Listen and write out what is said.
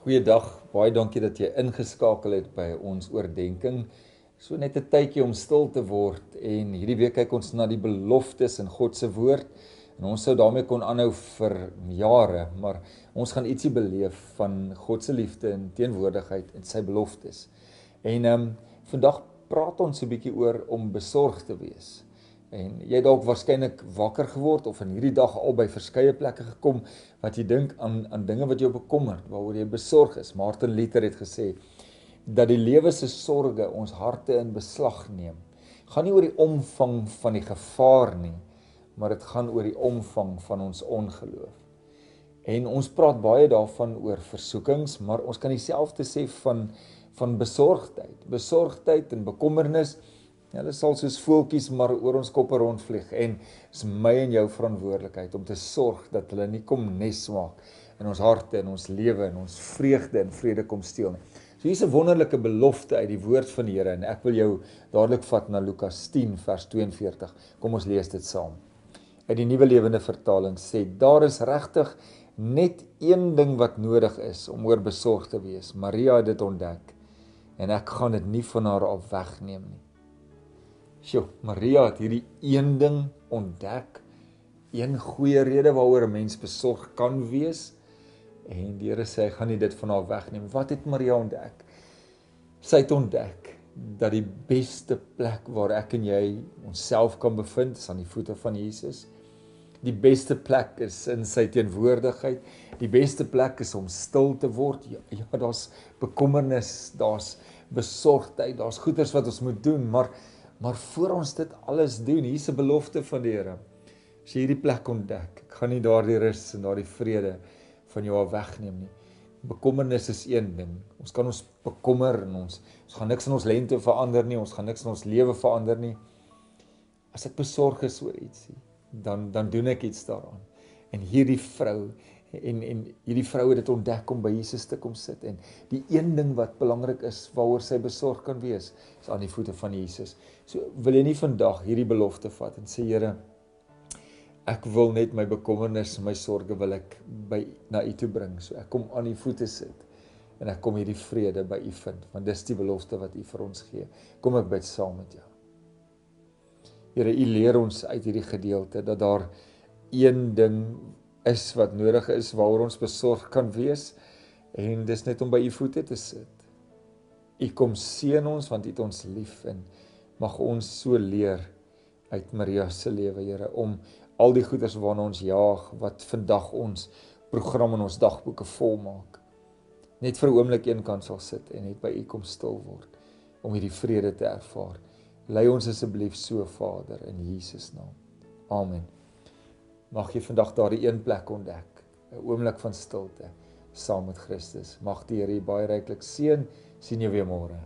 Goeiedag. Baie dankie dat jy ingeskakel het by ons oordeenking. So net 'n tydjie om stil te word en hierdie week kyk ons na die beloftes in God se woord. En ons sou daarmee kon aanhou vir jare, maar ons gaan ietsie beleef van God se liefde en teenwoordigheid en sy beloftes. En ehm um, vandag praat ons 'n bietjie oor om besorg te wees. En jy het dalk waarskynlik wakker geword of in hierdie dag al by verskeie plekke gekom wat jy dink aan aan dinge wat jou bekommer, waaroor jy besorg is. Martin Luther het gesê dat die lewe se sorges ons harte in beslag neem. Gaan nie oor die omvang van die gevaar nie, maar dit gaan oor die omvang van ons ongeloof. En ons praat baie daarvan oor versoekings, maar ons kan dieselfde sê van van besorgdheid. Besorgdheid en bekommernis Hulle sal soos voeltjies maar oor ons koppe rondvlieg en is my en jou verantwoordelikheid om te sorg dat hulle nie kom nes maak in ons harte en ons lewe en ons vreugde en vrede kom steel nie. So hier's 'n wonderlike belofte uit die woord van die Here en ek wil jou dadelik vat na Lukas 10 vers 42. Kom ons lees dit saam. Uit die Nuwe Lewende Vertaling sê daar is regtig net een ding wat nodig is om oor besorg te wees. Maria het dit ontdek en ek gaan dit nie van haar af wegneem nie. Sjoe, Maria het hierdie een ding ontdek. Een goeie rede waaroor 'n mens besorg kan wees en die Here sê hy gaan nie dit van haar wegneem. Wat het Maria ontdek? Sy het ontdek dat die beste plek waar ek en jy onsself kan bevind is aan die voete van Jesus. Die beste plek is in sy teenwoordigheid. Die beste plek is om stil te word. Ja, ja daar's bekommernis, daar's besorgdheid, daar's goeders wat ons moet doen, maar Maar voor ons dit alles doen, hier's 'n belofte van die Here. As jy hierdie plek ontdek, ek gaan nie daardie rus en daardie vrede van jou af wegneem nie. Bekommernis is een ding. Ons kan ons bekommer en ons ons gaan niks in ons lente verander nie, ons gaan niks in ons lewe verander nie. As ek besorg is oor ietsie, dan dan doen ek iets daaraan. En hierdie vrou en en hierdie vrou het dit ontdek om by Jesus te kom sit en die een ding wat belangrik is waaroor sy besorg kan wees is aan die voete van Jesus. So wil jy nie vandag hierdie belofte vat en sê Here ek wil net my bekommernis en my sorges wil ek by na U toe bring. So ek kom aan U voete sit en ek kom hierdie vrede by U vind want dis die belofte wat U vir ons gee. Kom ek bid saam met jou. Here U leer ons uit hierdie gedeelte dat daar een ding is wat nodig is waaroor ons besorg kan wees en dis net om by u voete te sit. U kom seën ons want u het ons lief en mag ons so leer uit Maria se lewe, Here, om al die goeders waarna ons jaag wat vandag ons program in ons dagboeke volmaak. Net vir 'n oomblik eenkant sal sit en net by u kom stil word om hierdie vrede te ervaar. Lei ons asseblief so Vader in Jesus naam. Amen. Mag jy vandag daardie een plek ontdek, 'n oomblik van stilte saam met Christus. Mag die Here baie ryklik seën. sien jou weer môre.